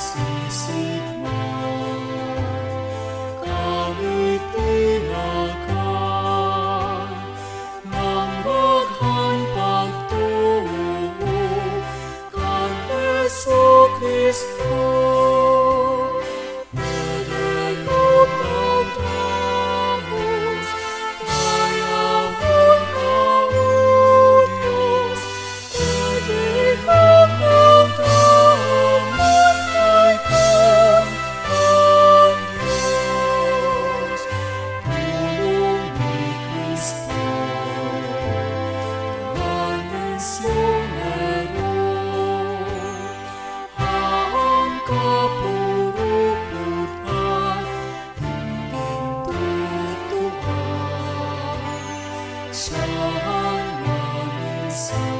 Masisip mo Kahit tinakan Ng raghan pagtuo Kan Yeso Cristo lights.